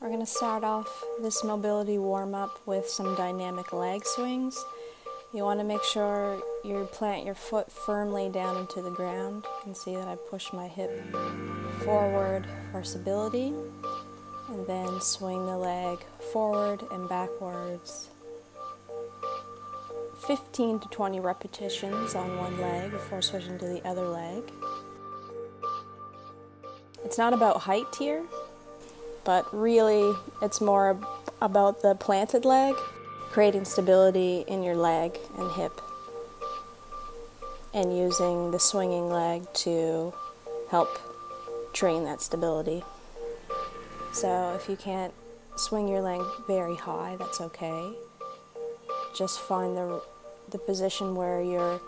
We're going to start off this mobility warm up with some dynamic leg swings. You want to make sure you plant your foot firmly down into the ground. You can see that I push my hip forward for stability and then swing the leg forward and backwards. 15 to 20 repetitions on one leg before switching to the other leg. It's not about height here but really it's more about the planted leg, creating stability in your leg and hip, and using the swinging leg to help train that stability. So if you can't swing your leg very high, that's okay. Just find the, the position where you're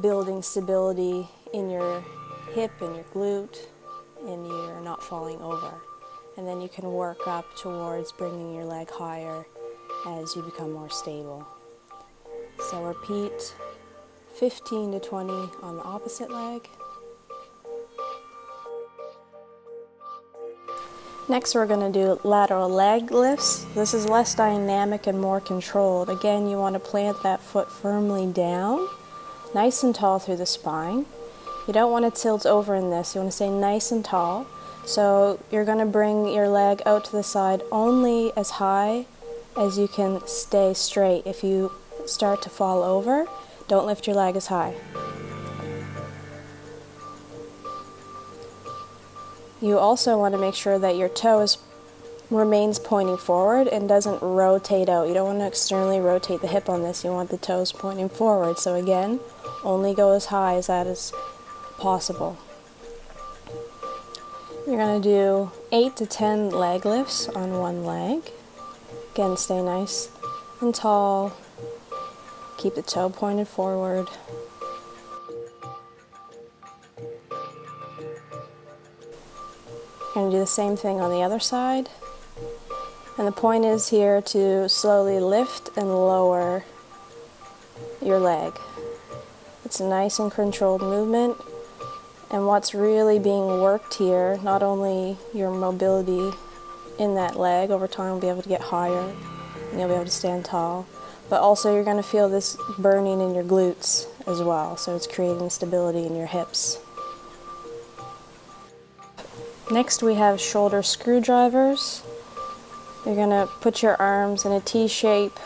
building stability in your hip and your glute and you're not falling over and then you can work up towards bringing your leg higher as you become more stable. So repeat 15 to 20 on the opposite leg. Next, we're going to do lateral leg lifts. This is less dynamic and more controlled. Again, you want to plant that foot firmly down, nice and tall through the spine. You don't want to tilt over in this. You want to stay nice and tall. So you're going to bring your leg out to the side only as high as you can stay straight. If you start to fall over, don't lift your leg as high. You also want to make sure that your toe is, remains pointing forward and doesn't rotate out. You don't want to externally rotate the hip on this. You want the toes pointing forward. So again, only go as high as that is possible. You're going to do 8 to 10 leg lifts on one leg. Again, stay nice and tall. Keep the toe pointed forward. You're going to do the same thing on the other side. And the point is here to slowly lift and lower your leg. It's a nice and controlled movement. And what's really being worked here, not only your mobility in that leg over time will be able to get higher and you'll be able to stand tall, but also you're going to feel this burning in your glutes as well. So it's creating stability in your hips. Next, we have shoulder screwdrivers. You're going to put your arms in a T shape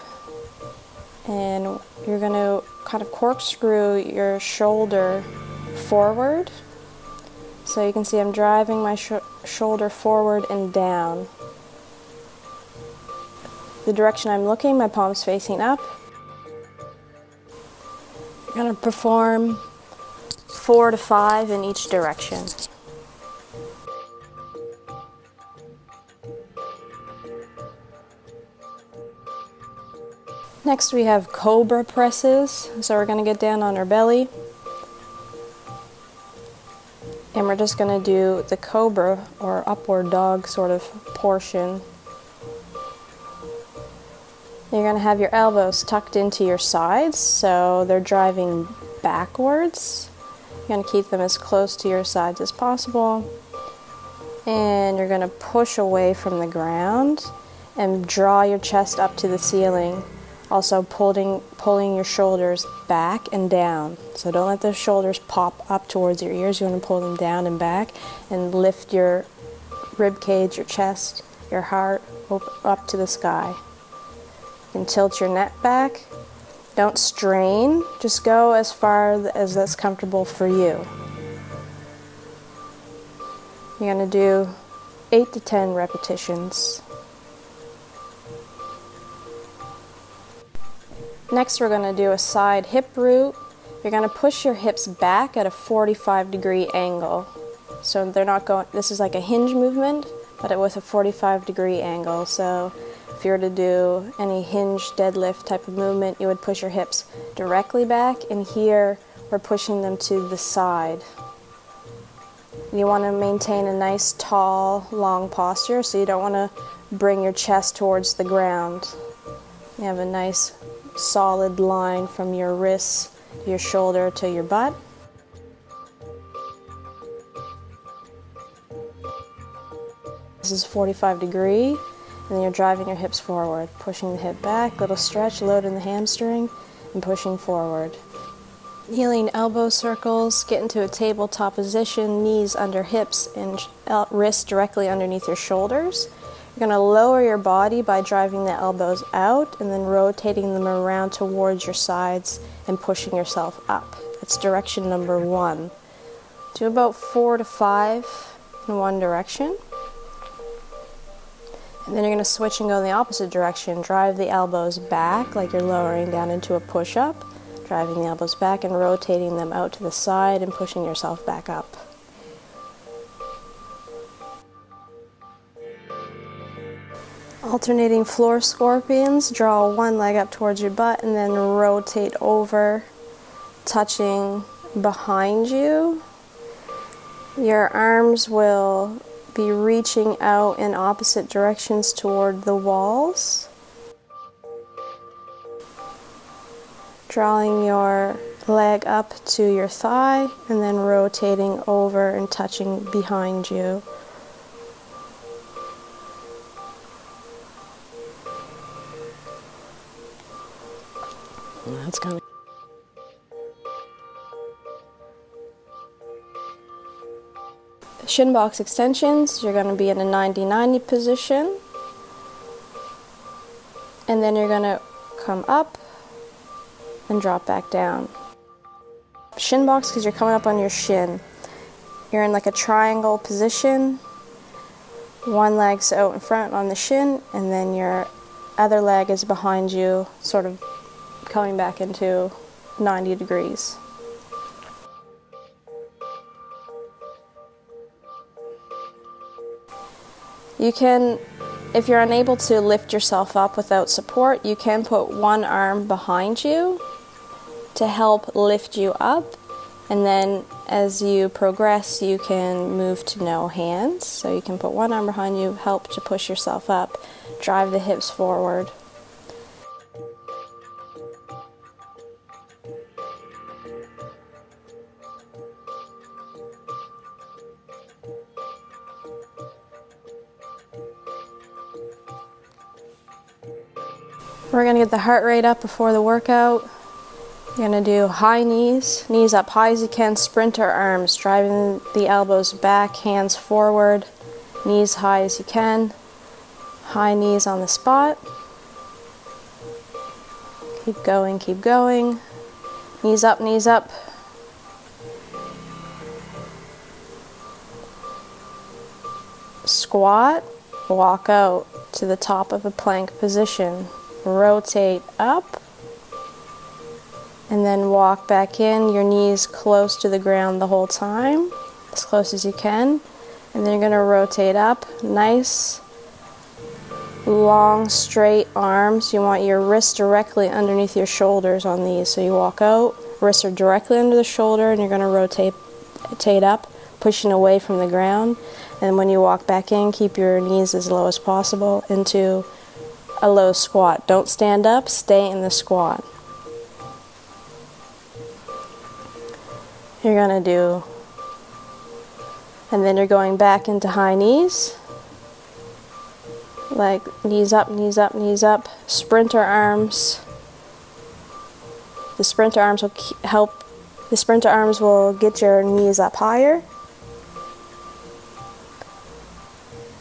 and you're going to kind of corkscrew your shoulder forward so you can see I'm driving my sh shoulder forward and down. The direction I'm looking, my palm's facing up. Going to perform four to five in each direction. Next we have cobra presses. So we're to get down on our belly. And we're just going to do the cobra or upward dog sort of portion. You're going to have your elbows tucked into your sides so they're driving backwards. You're to keep them as close to your sides as possible. And you're going to push away from the ground and draw your chest up to the ceiling also pulling, pulling your shoulders back and down. So don't let the shoulders pop up towards your ears. You want to pull them down and back and lift your rib cage, your chest, your heart up to the sky. And tilt your neck back. Don't strain, just go as far as that's comfortable for you. You're going to do 8 to 10 repetitions. Next we're going to do a side hip root. You're going to push your hips back at a 45 degree angle. So they're not going, this is like a hinge movement, but it with a 45 degree angle. So if you were to do any hinge deadlift type of movement, you would push your hips directly back, and here we're pushing them to the side. You want to maintain a nice, tall, long posture, so you don't want to bring your chest towards the ground. You have a nice solid line from your wrists, your shoulder to your butt. This is 45 degree. And then you're driving your hips forward, pushing the hip back, little stretch, load in the hamstring, and pushing forward. Healing elbow circles, get into a tabletop position, knees under hips and wrists directly underneath your shoulders. You're going to lower your body by driving the elbows out and then rotating them around towards your sides and pushing yourself up. That's direction number one. Do about four to five in one direction. And then you're going to switch and go in the opposite direction. Drive the elbows back like you're lowering down into a push up, driving the elbows back and rotating them out to the side and pushing yourself back up. Alternating floor scorpions, draw one leg up towards your butt and then rotate over, touching behind you. Your arms will be reaching out in opposite directions toward the walls. Drawing your leg up to your thigh and then rotating over and touching behind you. Shin box extensions, you're going to be in a 90-90 position. And then you're going to come up and drop back down. Shin box because you're coming up on your shin. You're in like a triangle position. One leg's out in front on the shin, and then your other leg is behind you, sort of coming back into 90 degrees. You can, if you're unable to lift yourself up without support, you can put one arm behind you to help lift you up. And then as you progress, you can move to no hands. So you can put one arm behind you, help to push yourself up, drive the hips forward. We're to get the heart rate up before the workout. You're to do high knees, knees up high as you can, sprinter arms, driving the elbows back, hands forward, knees high as you can, high knees on the spot. Keep going, keep going. Knees up, knees up. Squat, walk out to the top of a plank position rotate up and then walk back in. Your knees close to the ground the whole time as close as you can. And then you're going to rotate up. Nice long straight arms. You want your wrists directly underneath your shoulders on these. So you walk out wrists are directly under the shoulder and you're going to rotate rotate up pushing away from the ground. And when you walk back in keep your knees as low as possible into a low squat. Don't stand up, stay in the squat. You're going to do, and then you're going back into high knees. Like knees up, knees up, knees up. Sprinter arms. The sprinter arms will help, the sprinter arms will get your knees up higher.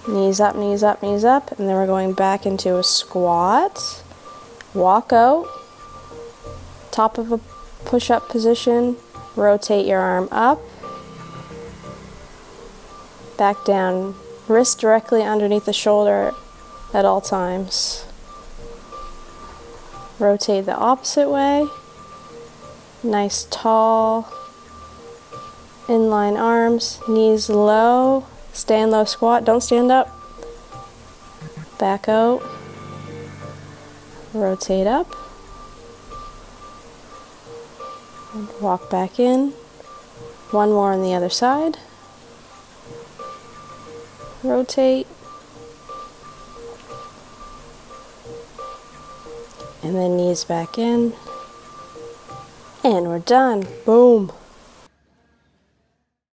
Knees up, knees up, knees up. And then we're going back into a squat. Walk out. Top of a push up position. Rotate your arm up. Back down. Wrist directly underneath the shoulder at all times. Rotate the opposite way. Nice tall inline arms, knees low, Stand low squat, don't stand up. Back out. Rotate up. Walk back in. One more on the other side. Rotate. And then knees back in. And we're done. Boom.